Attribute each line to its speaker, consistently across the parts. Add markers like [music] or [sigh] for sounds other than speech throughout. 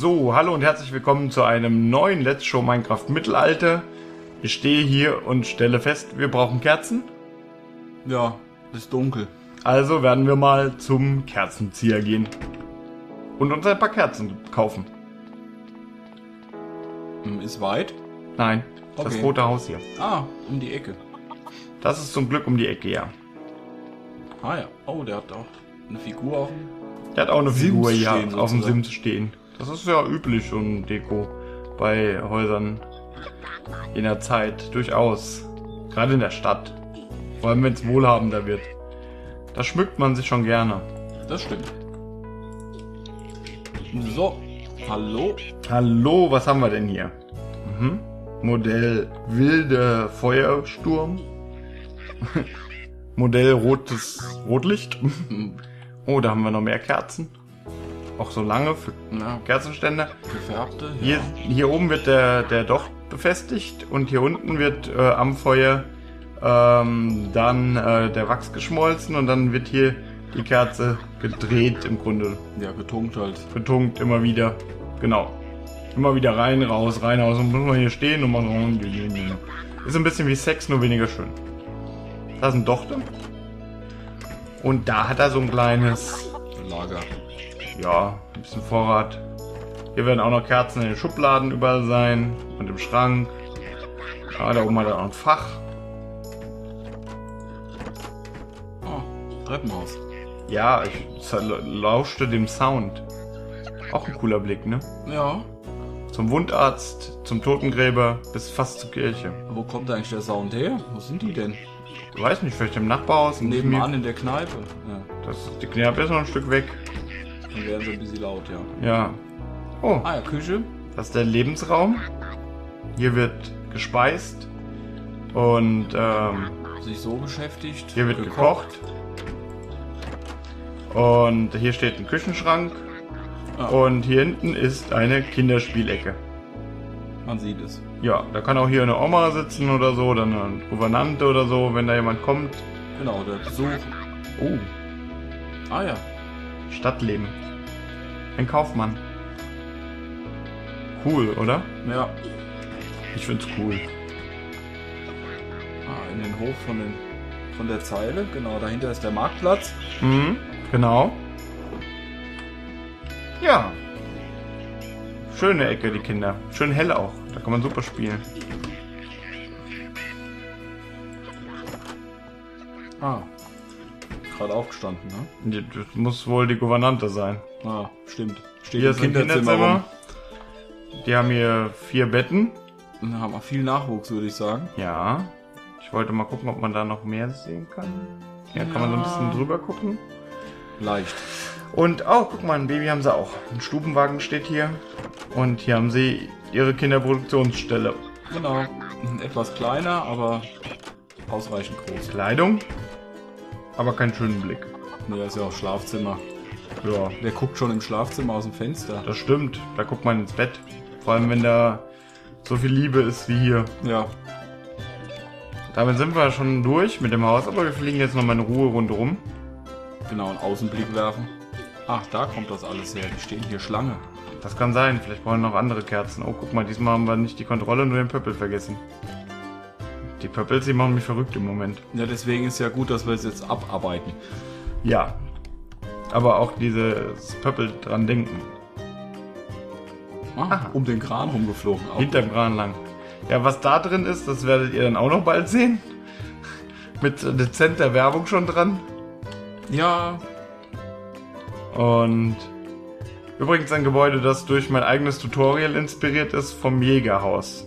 Speaker 1: So, hallo und herzlich willkommen zu einem neuen Let's Show Minecraft Mittelalter. Ich stehe hier und stelle fest, wir brauchen Kerzen.
Speaker 2: Ja, ist dunkel.
Speaker 1: Also werden wir mal zum Kerzenzieher gehen. Und uns ein paar Kerzen kaufen.
Speaker 2: Hm, Ist weit?
Speaker 1: Nein, das
Speaker 2: Okay.
Speaker 1: rote Haus hier.
Speaker 2: Ah, um die Ecke.
Speaker 1: Das ist zum Glück um die Ecke, ja.
Speaker 2: Ah ja. Oh, der hat auch eine Figur auf dem.
Speaker 1: Der hat auch eine
Speaker 2: Sims
Speaker 1: Figur hier auf dem. Sims stehen. Das ist ja üblich, so ein Deko bei Häusern in der Zeit, durchaus. Gerade in der Stadt. Vor allem, wenn es wohlhabender wird. Da schmückt man sich schon gerne.
Speaker 2: Das stimmt. So. Hallo?
Speaker 1: Hallo, was haben wir denn hier? Mhm. Modell wilde Feuersturm. [laughs] Modell rotes Rotlicht.
Speaker 2: Hm,
Speaker 1: Oh, da haben wir noch mehr Kerzen. Auch so lange für
Speaker 2: Na,
Speaker 1: Kerzenständer.
Speaker 2: gefärbte.
Speaker 1: Hier,
Speaker 2: Ja.
Speaker 1: hier oben wird der, der Docht befestigt und hier unten wird äh, am Feuer ähm, dann äh, der Wachs geschmolzen und dann wird hier die Kerze gedreht im Grunde.
Speaker 2: ja, getunkt halt.
Speaker 1: Betunkt immer wieder. Genau. Immer wieder rein, raus, rein, raus. Und muss man hier stehen und machen. Ist ein bisschen wie Sex, nur weniger schön. Da sind Dochter. Und da hat er so ein kleines. Ja, ein bisschen Vorrat. Hier werden auch noch Kerzen in den Schubladen überall sein und im Schrank. Ah, da oben hat er auch ein Fach.
Speaker 2: Oh, Treppenhaus.
Speaker 1: Ja, ich lauschte dem Sound. Auch ein cooler Blick, ne?
Speaker 2: Ja.
Speaker 1: Zum Wundarzt, zum Totengräber, bis fast zur Kirche.
Speaker 2: Wo kommt eigentlich der Sound her? Wo sind die denn?
Speaker 1: Ich weiß nicht, vielleicht im Nachbarhaus.
Speaker 2: Nebenan in der Kneipe. Ja.
Speaker 1: Das, die Kneipe ist noch ein Stück weg.
Speaker 2: Dann wären sie ein bisschen laut, ja.
Speaker 1: Ja. Oh,
Speaker 2: Ah ja, Küche.
Speaker 1: das ist der Lebensraum. Hier wird gespeist. Und ähm,
Speaker 2: Sich so beschäftigt.
Speaker 1: Hier wird gekocht. Und hier steht ein Küchenschrank.
Speaker 2: Ah,
Speaker 1: Und hier hinten ist eine Kinderspielecke.
Speaker 2: man sieht es.
Speaker 1: Ja, da kann auch hier eine Oma sitzen oder so, oder eine Gouvernante oder so, wenn da jemand kommt.
Speaker 2: Genau, der Besuch.
Speaker 1: Oh,
Speaker 2: Ah ja.
Speaker 1: Stadtleben. Ein Kaufmann. Cool, oder?
Speaker 2: Ja.
Speaker 1: Ich find's cool.
Speaker 2: Ah, in den Hof von, den, von der Zeile. Genau, dahinter ist der Marktplatz.
Speaker 1: Mhm, genau. Ja. Schöne Ecke, die Kinder. Schön hell auch. Da kann man super spielen.
Speaker 2: Ah. Gerade aufgestanden, ne?
Speaker 1: Das muss wohl die Gouvernante sein.
Speaker 2: Ah, stimmt. Steht
Speaker 1: Hier
Speaker 2: im
Speaker 1: ist ein Kinderzimmer. Die haben hier vier Betten.
Speaker 2: Da haben wir viel Nachwuchs, würde ich sagen.
Speaker 1: Ja. Ich wollte mal gucken, ob man da noch mehr sehen kann. Ja, kann man so ein
Speaker 2: Ja.
Speaker 1: bisschen drüber gucken.
Speaker 2: Leicht.
Speaker 1: Und, oh, guck mal, ein Baby haben sie auch. Ein Stubenwagen steht hier. Und hier haben sie ihre Kinderproduktionsstelle.
Speaker 2: Genau. Etwas kleiner, aber ausreichend groß.
Speaker 1: Kleidung, aber keinen schönen Blick.
Speaker 2: Ne, ist ja auch Schlafzimmer.
Speaker 1: Ja,
Speaker 2: Der guckt schon im Schlafzimmer aus dem Fenster.
Speaker 1: das stimmt. Da guckt man ins Bett. Vor allem, wenn da so viel Liebe ist wie hier.
Speaker 2: Ja.
Speaker 1: Damit sind wir schon durch mit dem Haus, aber wir fliegen jetzt nochmal in Ruhe rundherum.
Speaker 2: Genau, einen Außenblick werfen. Ach, da kommt das alles her. Die stehen hier Schlange.
Speaker 1: Das kann sein, vielleicht brauchen wir noch andere Kerzen. Oh, guck mal, diesmal haben wir nicht die Kontrolle, nur den Pöppel vergessen. Die Pöppels, die machen mich verrückt im Moment.
Speaker 2: Ja, deswegen ist ja gut, dass wir es jetzt abarbeiten.
Speaker 1: Ja. Aber auch dieses Pöppel dran denken.
Speaker 2: Ah,
Speaker 1: Aha.
Speaker 2: um den Kran rumgeflogen. Auch
Speaker 1: Hinterm Kran lang. Ja, was da drin ist, das werdet ihr dann auch noch bald sehen. Mit dezenter Werbung schon dran.
Speaker 2: Ja,
Speaker 1: Und übrigens ein Gebäude, das durch mein eigenes Tutorial inspiriert ist vom Jägerhaus.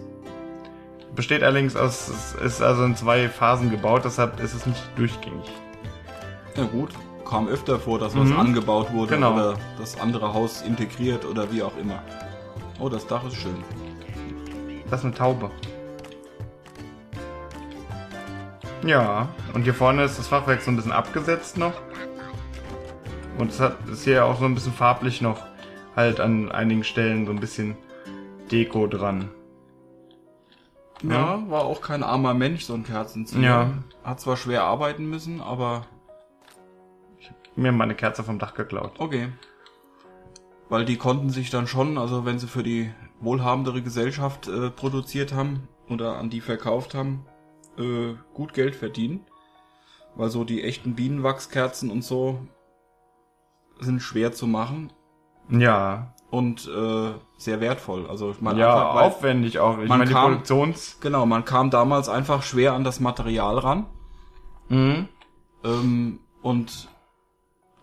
Speaker 1: Besteht allerdings aus, es ist also in zwei Phasen gebaut, deshalb ist es nicht durchgängig.
Speaker 2: ja gut. Kam öfter vor, dass was
Speaker 1: Mhm.
Speaker 2: angebaut wurde
Speaker 1: Genau.
Speaker 2: oder das andere Haus integriert oder wie auch immer. Oh, das Dach ist schön.
Speaker 1: Das ist eine Taube. Ja, und hier vorne ist das Fachwerk so ein bisschen abgesetzt noch. Und es hat, ist hier auch so ein bisschen farblich noch halt an einigen Stellen so ein bisschen Deko dran.
Speaker 2: Ja, war auch kein armer Mensch, so ein Kerzenzieher.
Speaker 1: Ja.
Speaker 2: Hat zwar schwer arbeiten müssen, aber
Speaker 1: Mir meine Kerze vom Dach geklaut.
Speaker 2: okay. weil die konnten sich dann schon, also wenn sie für die wohlhabendere Gesellschaft äh, produziert haben oder an die verkauft haben, äh, gut Geld verdienen. Weil so die echten Bienenwachskerzen und so sind schwer zu machen
Speaker 1: Ja.
Speaker 2: und äh, sehr wertvoll. Also man
Speaker 1: ja,
Speaker 2: einfach, weil-
Speaker 1: aufwendig auch. Ich
Speaker 2: man
Speaker 1: meine, die
Speaker 2: kam-
Speaker 1: Produktions...
Speaker 2: Genau, man kam damals einfach schwer an das Material ran.
Speaker 1: Mhm.
Speaker 2: Ähm, und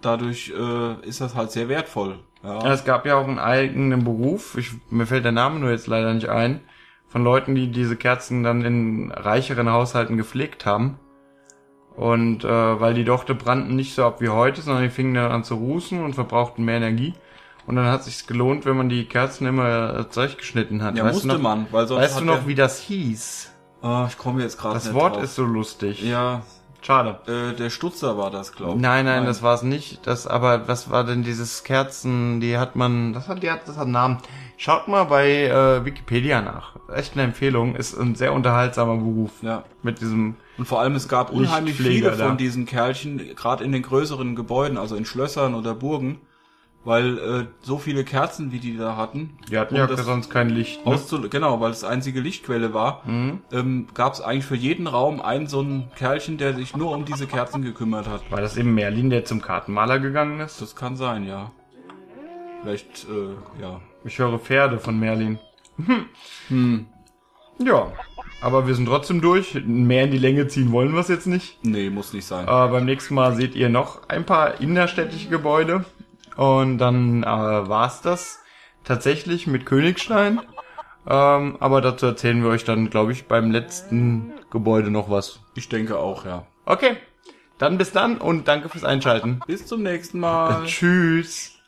Speaker 2: dadurch äh, ist das halt sehr wertvoll. Ja.
Speaker 1: Ja, es gab ja auch einen eigenen Beruf, ich, mir fällt der Name nur jetzt leider nicht ein, von Leuten, die diese Kerzen dann in reicheren Haushalten gepflegt haben. Und äh, weil die Dochte brannten nicht so ab wie heute, sondern die fingen dann an zu rußen und verbrauchten mehr Energie. Und dann hat sich's gelohnt, wenn man die Kerzen immer äh, zurechtgeschnitten hat.
Speaker 2: ja,
Speaker 1: weißt
Speaker 2: musste
Speaker 1: du noch,
Speaker 2: man, weil sonst
Speaker 1: Weißt du noch, wie das hieß?
Speaker 2: Ah, ich komme jetzt gerade
Speaker 1: Das Wort
Speaker 2: drauf.
Speaker 1: ist so lustig.
Speaker 2: Ja,
Speaker 1: Schade.
Speaker 2: äh, der Stutzer war das, glaube ich.
Speaker 1: Nein, nein, das war es nicht. Das, aber was war denn dieses Kerzen? Die hat man, das hat, die hat, das hat einen Namen. Schaut mal bei äh, Wikipedia nach. Echt eine Empfehlung. Ist ein sehr unterhaltsamer Beruf.
Speaker 2: Ja.
Speaker 1: Mit diesem.
Speaker 2: Und vor allem, es gab unheimlich viele von
Speaker 1: da.
Speaker 2: diesen Kerlchen, gerade in den größeren Gebäuden, also in Schlössern oder Burgen, weil äh, so viele Kerzen, wie die da hatten,
Speaker 1: Die hatten
Speaker 2: um
Speaker 1: ja sonst kein Licht. Ne?
Speaker 2: auszu genau, weil es einzige Lichtquelle war, ähm, gab es eigentlich für jeden Raum einen so ein Kerlchen, der sich nur um diese Kerzen gekümmert hat.
Speaker 1: War das eben Merlin, der zum Kartenmaler gegangen ist?
Speaker 2: Das kann sein, ja. Vielleicht, äh, ja.
Speaker 1: Ich höre Pferde von Merlin. [laughs]
Speaker 2: Hm.
Speaker 1: Ja. Aber wir sind trotzdem durch. Mehr in die Länge ziehen wollen wir es jetzt nicht.
Speaker 2: Nee, muss nicht sein.
Speaker 1: Äh, beim nächsten Mal seht ihr noch ein paar innerstädtische Gebäude. Und dann äh, war's das tatsächlich mit Königstein. Ähm, aber dazu erzählen wir euch dann, glaube ich, beim letzten Gebäude noch was.
Speaker 2: Ich denke auch, ja.
Speaker 1: Okay, dann bis dann und danke fürs Einschalten.
Speaker 2: Bis zum nächsten Mal. [laughs]
Speaker 1: Tschüss.